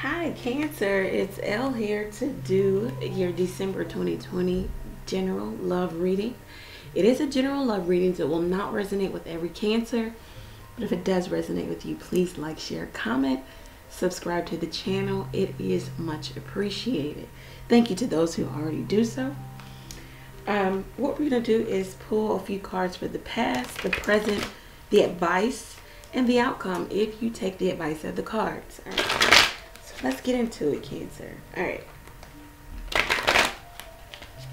Hi, Cancer. It's Elle here to do your December 2020 general love reading. It is a general love reading, so it will not resonate with every Cancer. But if it does resonate with you, please like, share, comment, subscribe to the channel. It is much appreciated. Thank you to those who already do so. Um, what we're going to do is pull a few cards for the past, the present, the advice, and the outcome if you take the advice of the cards. Let's get into it, Cancer. All right.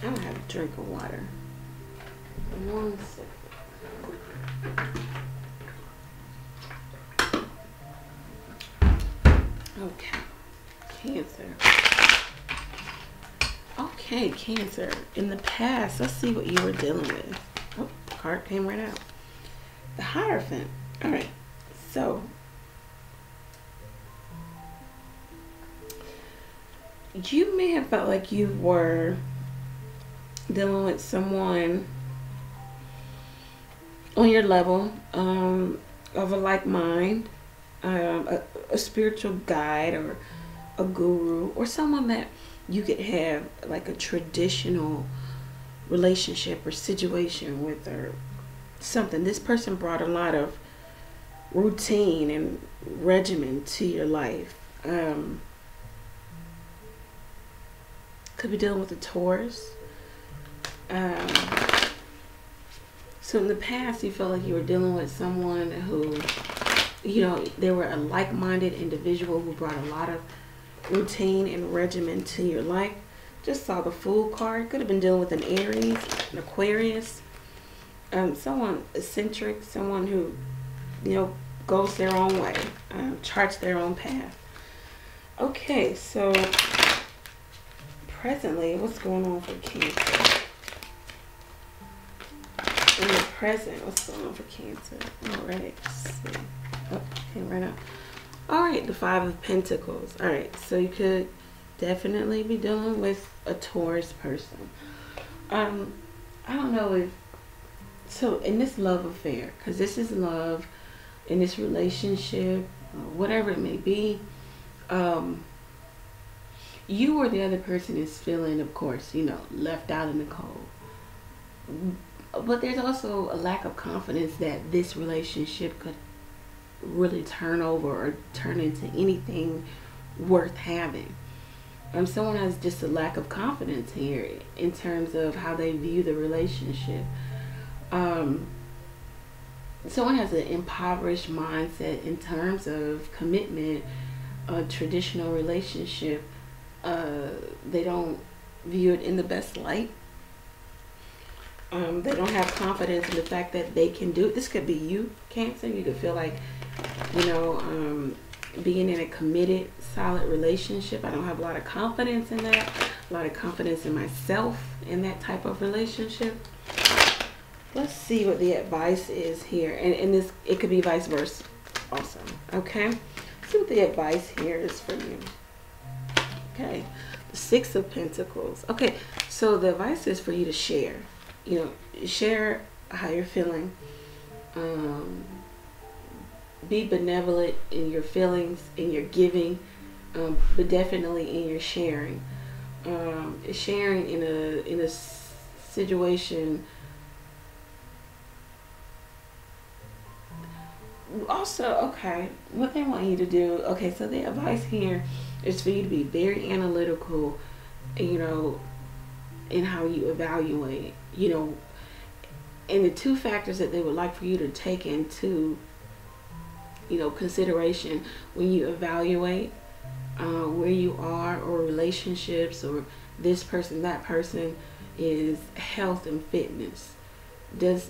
I'm gonna have a drink of water. One second. Okay. Cancer. Okay, Cancer. In the past, let's see what you were dealing with. Oh, card came right out. The Hierophant. All right. So, you may have felt like you were dealing with someone on your level um, of a like mind, um, a, a spiritual guide or a guru, or someone that you could have like a traditional relationship or situation with, or something. This person brought a lot of routine and regimen to your life. Um, could be dealing with a Taurus. Um, so in the past, you felt like you were dealing with someone who, you know, they were a like-minded individual who brought a lot of routine and regimen to your life. Just saw the Fool card. Could have been dealing with an Aries, an Aquarius, um, someone eccentric, someone who, you know, goes their own way, um, charts their own path. Okay, so presently, what's going on for Cancer? In the present, what's going on for Cancer? All right. Oh, came right up. All right, the Five of Pentacles. All right, so you could definitely be dealing with a Taurus person. Um, I don't know if so in this love affair, because this is love in this relationship, whatever it may be. Um, you or the other person is feeling, of course, you know, left out in the cold. But there's also a lack of confidence that this relationship could really turn over or turn into anything worth having. Um, someone has just a lack of confidence here in terms of how they view the relationship. Um, someone has an impoverished mindset in terms of commitment, a traditional relationship uh, they don't view it in the best light. Um, they don't have confidence in the fact that they can do it. This could be you, Cancer. You could feel like, you know, um, being in a committed, solid relationship. I don't have a lot of confidence in that. A lot of confidence in myself in that type of relationship. Let's see what the advice is here. And, and this, it could be vice versa also. Okay. See what the advice here is for you. Okay, the Six of Pentacles. Okay, so the advice is for you to share. You know, share how you're feeling. Um, be benevolent in your feelings, in your giving, um, but definitely in your sharing. Um, sharing in a in a situation. Also, okay, what they want you to do. Okay, so the advice here is for you to be very analytical, you know, in how you evaluate, you know, and the two factors that they would like for you to take into, you know, consideration when you evaluate uh, where you are or relationships or this person, that person is health and fitness. Does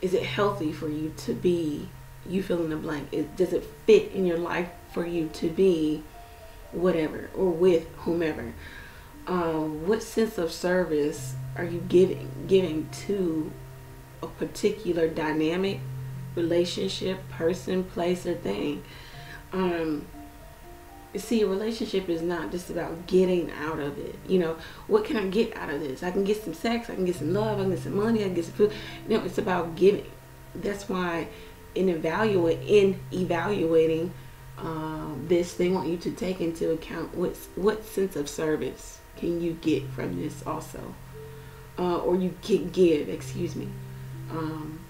is it healthy for you to be you fill in the blank? It, does it fit in your life for you to be whatever or with whomever um, what sense of service are you giving giving to a particular dynamic relationship person place or thing? Um, see a relationship is not just about getting out of it you know what can i get out of this? I can get some sex i can get some love i can get some money i can get some food. You know it's about giving. That's why in evaluate in evaluating um, this, they want you to take into account what what sense of service can you get from this also, uh, or you can give. Excuse me. Um,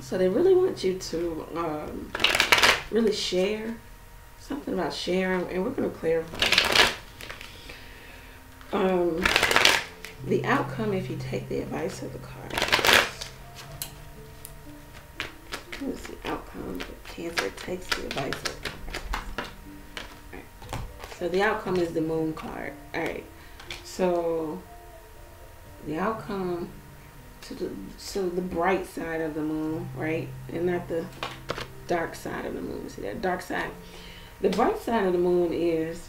so they really want you to um, really share something about sharing, and we're going to clarify. Um, the outcome if you take the advice of the cards. What's the outcome if Cancer takes the advice of. So the outcome is the moon card. Alright. So the outcome to the so the bright side of the moon, right? And not the dark side of the moon. See that dark side? The bright side of the moon is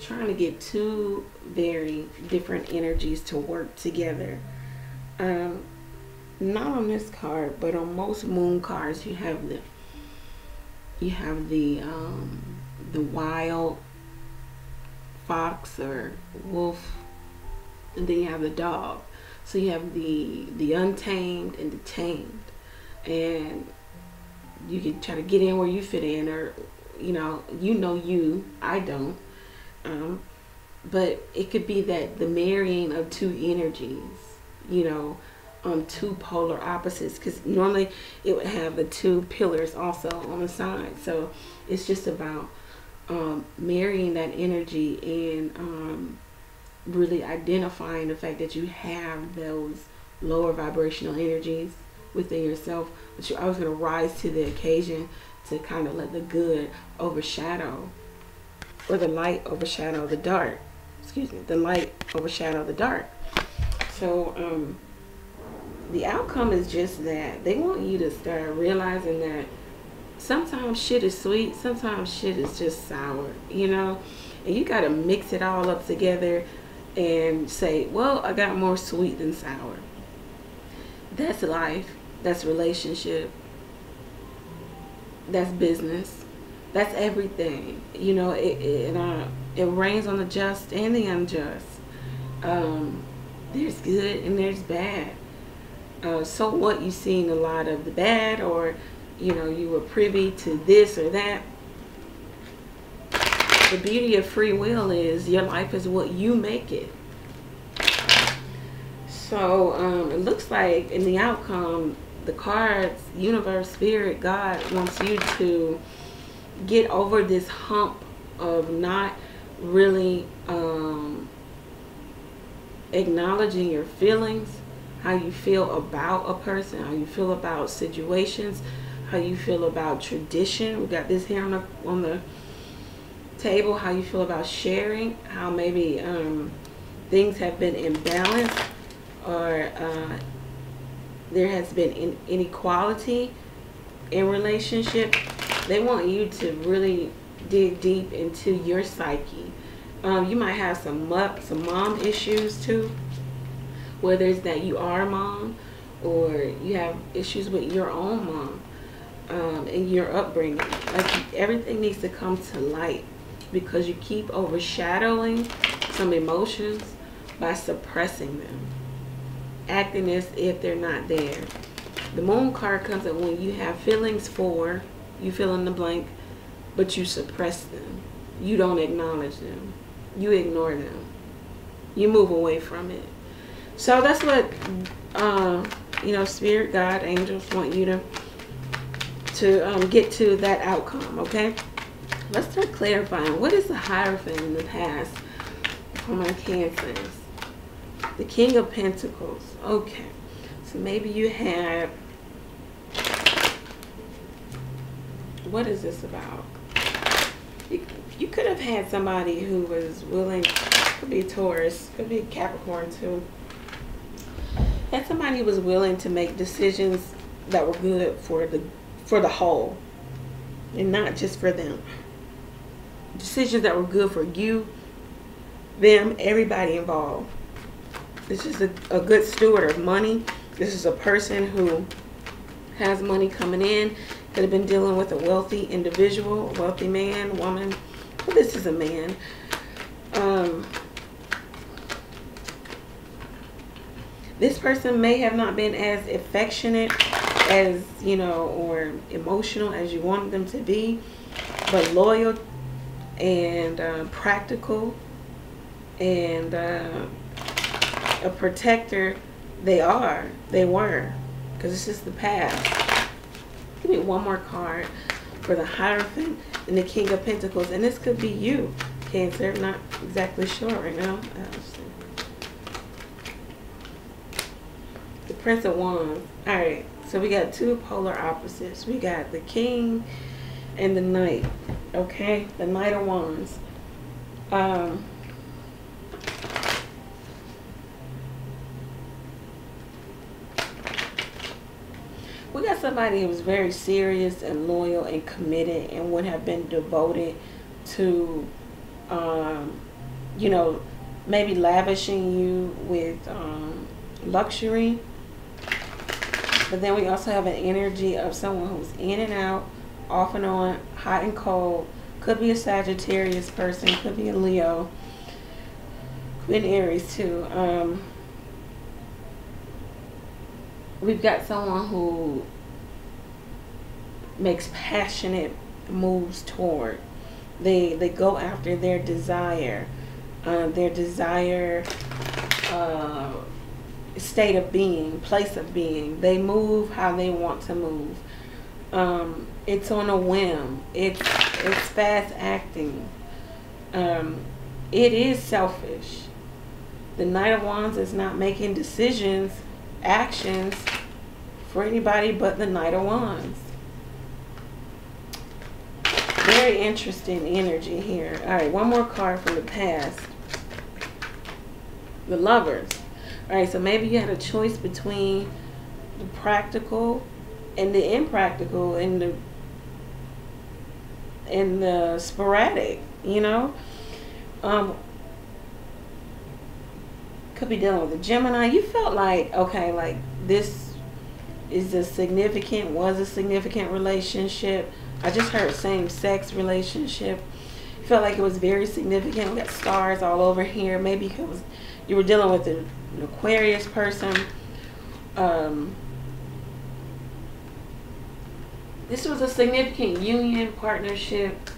trying to get two very different energies to work together. Um, not on this card, but on most moon cards, you have the you have the um, the wild fox or wolf, and then you have the dog. So you have the the untamed and the tamed, and you can try to get in where you fit in, or you know, you know you, I don't um, but it could be that the marrying of two energies, you know, on two polar opposites, because normally it would have the two pillars also on the side. So it's just about um, marrying that energy and um, really identifying the fact that you have those lower vibrational energies within yourself, but you're always going to rise to the occasion to kind of let the good overshadow or the light overshadow the dark. Excuse me, the light overshadow the dark. So um, the outcome is just that they want you to start realizing that sometimes shit is sweet, sometimes shit is just sour, you know? And you got to mix it all up together and say, well, I got more sweet than sour. That's life. That's relationship. That's business that's everything. You know, it it, uh, it rains on the just and the unjust. Um, there's good and there's bad. Uh, so what you seen a lot of the bad, or you know, you were privy to this or that. The beauty of free will is your life is what you make it. So um, it looks like in the outcome, the cards, universe, spirit, God wants you to get over this hump of not really um, acknowledging your feelings, how you feel about a person, how you feel about situations, how you feel about tradition. We got this here on the on the table. How you feel about sharing, how maybe um, things have been imbalanced, or uh, there has been inequality in relationship they want you to really dig deep into your psyche. Um, you might have some some mom issues too, whether it's that you are a mom or you have issues with your own mom um, and your upbringing. Like everything needs to come to light because you keep overshadowing some emotions by suppressing them, acting as if they're not there. The moon card comes up when you have feelings for you fill in the blank, but you suppress them. You don't acknowledge them. You ignore them. You move away from it. So that's what, uh, you know, spirit, God, angels want you to to um, get to that outcome. Okay. Let's start clarifying. What is the Hierophant in the past for my cancers? The King of Pentacles. Okay. So maybe you have what is this about? You, you could have had somebody who was willing, could be Taurus, could be Capricorn too. Had somebody who was willing to make decisions that were good for the for the whole and not just for them. Decisions that were good for you, them, everybody involved. This is a, a good steward of money. This is a person who has money coming in could have been dealing with a wealthy individual, wealthy man, woman. Well, this is a man. Um, this person may have not been as affectionate as you know or emotional as you wanted them to be but loyal and uh, practical and uh, a protector they are they were because it's just the past. Give me one more card for the hierophant and the king of pentacles and this could be you. Cancer not exactly sure right now. The prince of wands. All right so we got two polar opposites. We got the king and the knight. Okay, the knight of wands. Um, we got somebody who was very serious and loyal and committed and would have been devoted to, um, you know, maybe lavishing you with um, luxury but then we also have an energy of someone who's in and out, off and on, hot and cold. Could be a Sagittarius person, could be a Leo, could be an Aries too. Um, we've got someone who makes passionate moves toward. They they go after their desire, uh, their desire. Uh, state of being, place of being. They move how they want to move. Um, it's on a whim. It's it's fast acting. Um, it is selfish. The Knight of Wands is not making decisions, actions for anybody but the Knight of Wands. Very interesting energy here. All right, one more card from the past. The Lovers. All right, so maybe you had a choice between the practical and the impractical and the and the sporadic, you know. Um, could be dealing with a Gemini. You felt like okay, like this is a significant, was a significant relationship. I just heard same sex relationship. Felt like it was very significant. We got stars all over here. Maybe it was you were dealing with an Aquarius person. Um, this was a significant union partnership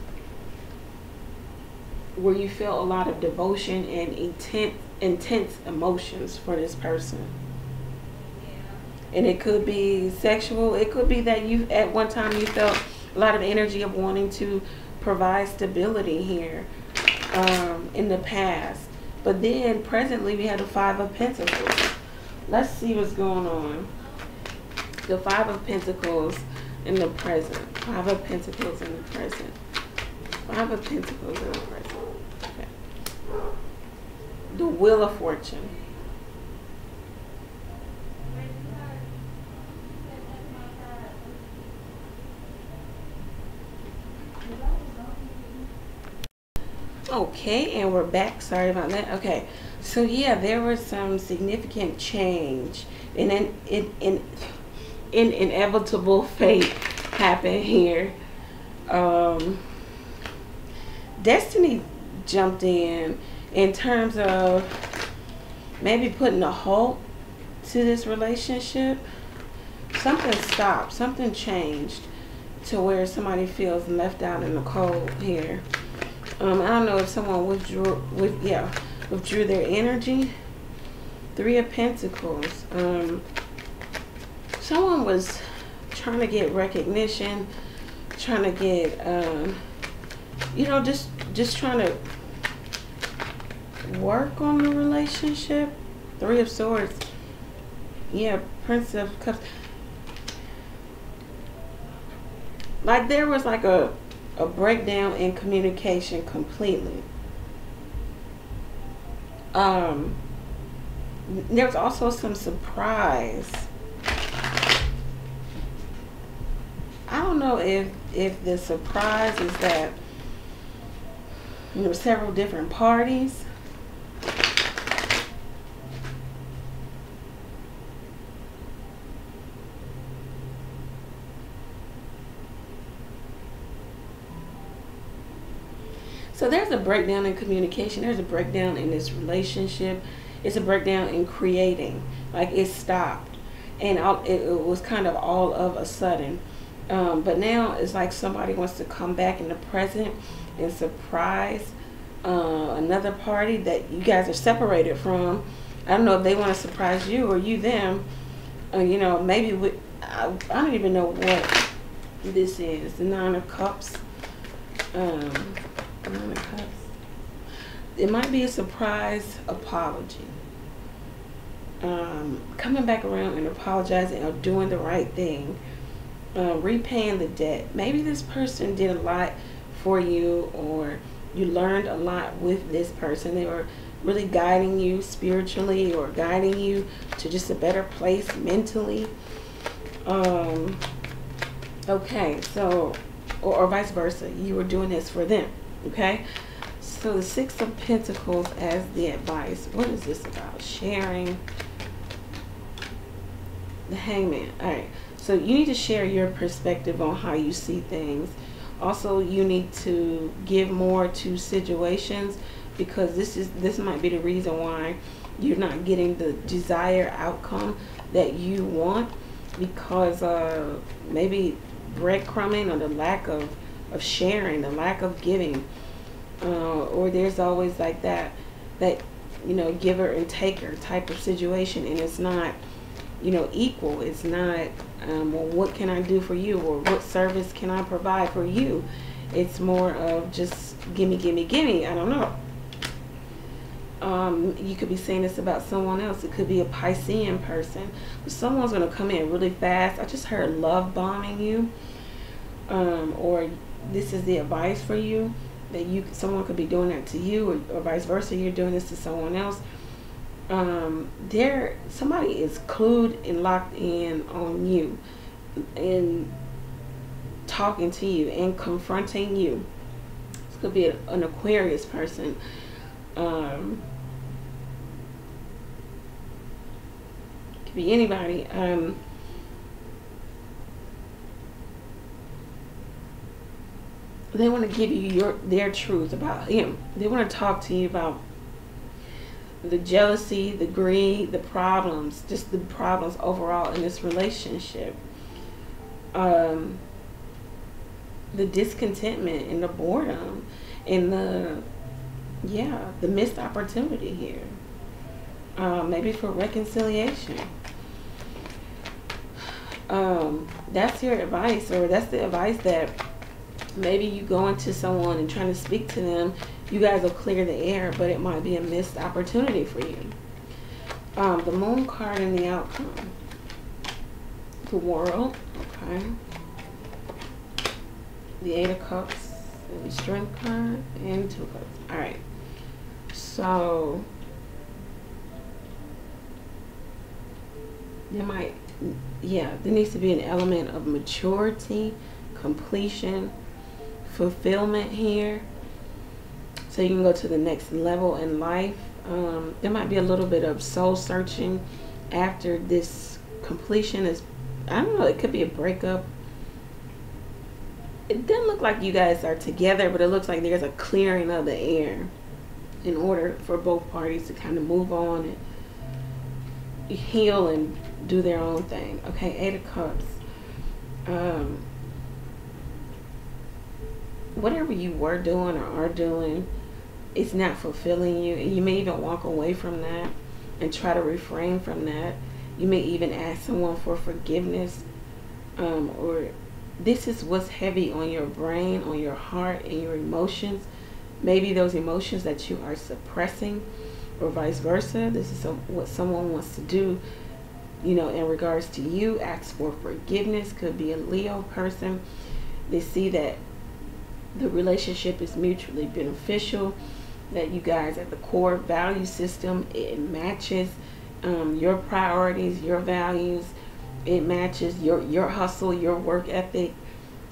where you felt a lot of devotion and intense intense emotions for this person. And it could be sexual. It could be that you at one time you felt a lot of energy of wanting to provide stability here um, in the past. But then presently we have the Five of Pentacles. Let's see what's going on. The Five of Pentacles in the present. Five of Pentacles in the present. Five of Pentacles in the present. Okay. The Wheel of Fortune. Okay, and we're back. Sorry about that. Okay, so yeah, there was some significant change, and then in in in inevitable fate happened here. Um, Destiny jumped in in terms of maybe putting a halt to this relationship. Something stopped. Something changed to where somebody feels left out in the cold here. Um, I don't know if someone withdrew, with yeah, withdrew their energy. Three of Pentacles. Um, someone was trying to get recognition, trying to get, um, you know, just just trying to work on the relationship. Three of Swords. Yeah, Prince of Cups. Like there was like a a breakdown in communication completely. Um, there's also some surprise. I don't know if if the surprise is that you know several different parties So there's a breakdown in communication. There's a breakdown in this relationship. It's a breakdown in creating. Like it stopped. and all, it, it was kind of all of a sudden. Um, but now it's like somebody wants to come back in the present and surprise uh, another party that you guys are separated from. I don't know if they want to surprise you or you them. Uh, you know, maybe with, I, I don't even know what this is. The Nine of Cups. Um, It might be a surprise apology. Um, coming back around and apologizing or doing the right thing. Uh, repaying the debt. Maybe this person did a lot for you or you learned a lot with this person. They were really guiding you spiritually or guiding you to just a better place mentally. Um, okay, so, or, or vice versa. You were doing this for them. Okay, so the Six of Pentacles as the advice. What is this about? Sharing. The Hangman. All right. So you need to share your perspective on how you see things. Also, you need to give more to situations because this is this might be the reason why you're not getting the desired outcome that you want because uh, maybe breadcrumbing or the lack of, of sharing, the lack of giving, uh, or there's always like that that you know giver and taker type of situation, and it's not you know equal. It's not um, well, what can I do for you, or what service can I provide for you. It's more of just gimme, gimme, gimme. I don't know. Um, you could be saying this about someone else. It could be a Piscean person. Someone's going to come in really fast. I just heard love bombing you. Um, or this is the advice for you that you someone could be doing that to you or, or vice versa. You're doing this to someone else. Um, there, somebody is clued and locked in on you and talking to you and confronting you. This could be a, an Aquarius person. Um, could be anybody. Um, they want to give you your their truth about him. They want to talk to you about the jealousy, the greed, the problems, just the problems overall in this relationship. Um, the discontentment and the boredom and the yeah the missed opportunity here um, maybe for reconciliation um, that's your advice or that's the advice that maybe you go into someone and trying to speak to them you guys will clear the air but it might be a missed opportunity for you. Um, the moon card and the outcome. The world okay. The eight of cups and the strength card and two cups. All right. So there might yeah there needs to be an element of maturity completion fulfillment here. So you can go to the next level in life. Um, there might be a little bit of soul searching after this completion is I don't know it could be a breakup. It doesn't look like you guys are together but it looks like there's a clearing of the air in order for both parties to kind of move on and heal and do their own thing. Okay eight of cups. Um, whatever you were doing or are doing, it's not fulfilling you. And you may even walk away from that and try to refrain from that. You may even ask someone for forgiveness. Um, or this is what's heavy on your brain, on your heart, and your emotions. Maybe those emotions that you are suppressing, or vice versa. This is what someone wants to do, you know, in regards to you. Ask for forgiveness. Could be a Leo person. They see that the relationship is mutually beneficial that you guys at the core value system it matches um, your priorities your values it matches your your hustle your work ethic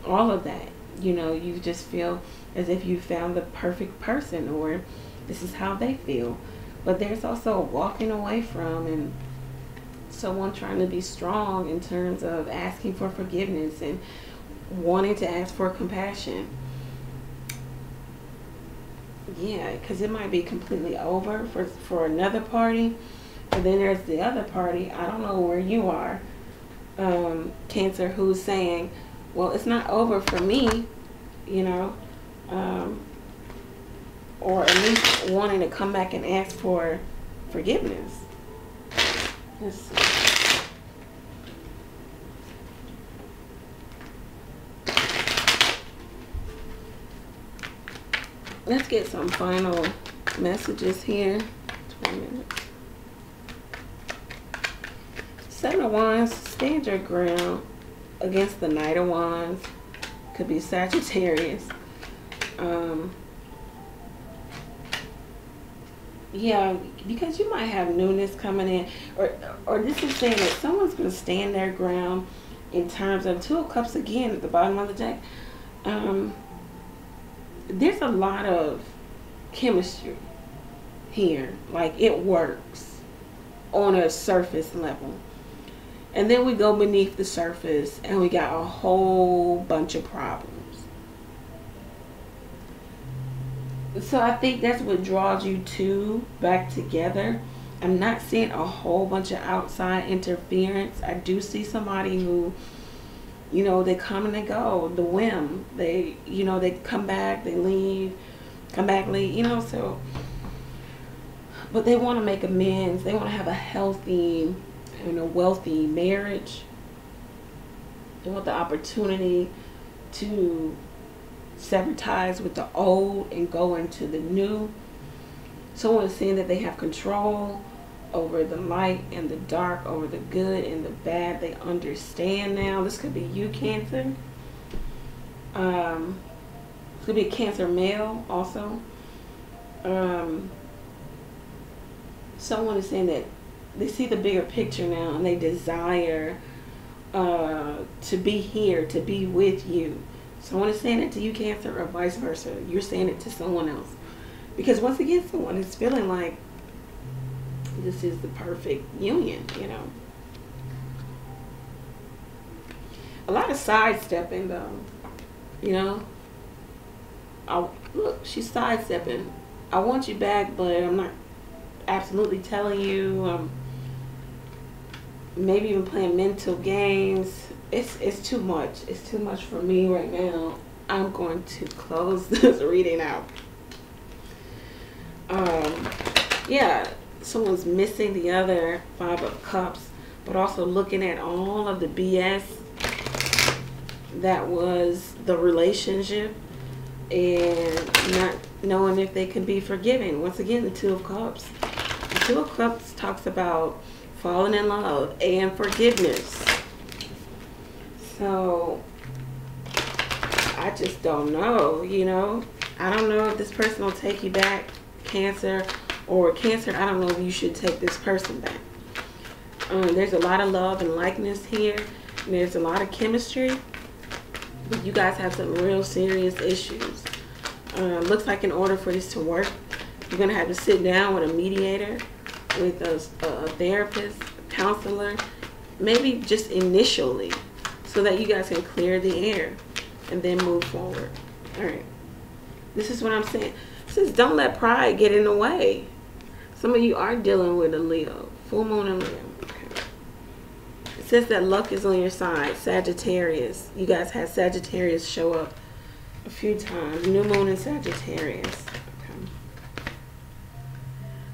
all of that. You know you just feel as if you found the perfect person or this is how they feel. But there's also walking away from and someone trying to be strong in terms of asking for forgiveness and wanting to ask for compassion yeah, because it might be completely over for for another party, but then there's the other party. I don't know where you are, um, Cancer who's saying, well, it's not over for me, you know, um, or at least wanting to come back and ask for forgiveness. Let's see. Let's get some final messages here. 20 minutes. Seven of Wands, stand your ground against the Knight of Wands. Could be Sagittarius. Um, yeah, because you might have newness coming in, or or this is saying that someone's going to stand their ground in terms of Two of Cups again at the bottom of the deck. Um, there's a lot of chemistry here, like it works on a surface level. And then we go beneath the surface and we got a whole bunch of problems. So I think that's what draws you two back together. I'm not seeing a whole bunch of outside interference. I do see somebody who, you know, they come and they go, the whim. They, you know, they come back, they leave, come back, leave, you know, so. But they want to make amends. They want to have a healthy and a wealthy marriage. They want the opportunity to sever ties with the old and go into the new. Someone is saying that they have control over the light and the dark, over the good and the bad. They understand now. This could be you, Cancer. Um, this could be a Cancer male also. Um, someone is saying that they see the bigger picture now and they desire uh, to be here, to be with you. Someone is saying it to you, Cancer, or vice versa. You're saying it to someone else. Because once again, someone is feeling like this is the perfect union, you know. A lot of sidestepping, though. You know? I, look, she's sidestepping. I want you back, but I'm not absolutely telling you. Um, maybe even playing mental games. It's it's too much. It's too much for me right now. I'm going to close this reading out. Um, yeah, someone's missing the other five of cups, but also looking at all of the BS that was the relationship and not knowing if they can be forgiven. Once again, the two of cups. The two of cups talks about falling in love and forgiveness. So I just don't know, you know. I don't know if this person will take you back, Cancer, or Cancer, I don't know if you should take this person back. Um, there's a lot of love and likeness here. And there's a lot of chemistry. But you guys have some real serious issues. Uh, looks like in order for this to work, you're going to have to sit down with a mediator with a, a therapist, a counselor, maybe just initially, so that you guys can clear the air and then move forward. All right. This is what I'm saying. This is don't let pride get in the way. Some of you are dealing with a Leo, full moon and Leo. Okay. It says that luck is on your side, Sagittarius. You guys had Sagittarius show up a few times. New moon in Sagittarius.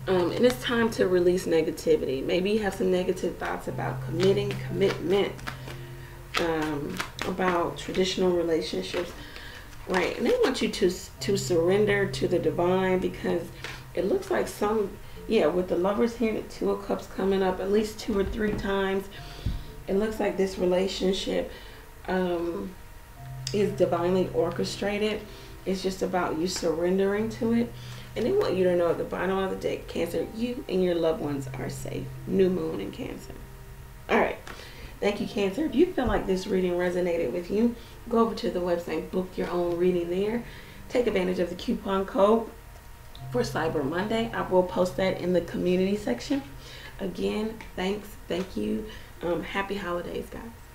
Um, and it's time to release negativity. Maybe you have some negative thoughts about committing, commitment, um, about traditional relationships. Right, and they want you to to surrender to the divine because it looks like some, yeah, with the lovers here, the two of cups coming up at least two or three times. It looks like this relationship um, is divinely orchestrated. It's just about you surrendering to it. And they want you to know at the bottom of the deck, Cancer, you and your loved ones are safe. New moon in Cancer. All right. Thank you, Cancer. If you feel like this reading resonated with you, go over to the website, book your own reading there. Take advantage of the coupon code for Cyber Monday. I will post that in the community section. Again, thanks. Thank you. Um, happy holidays, guys.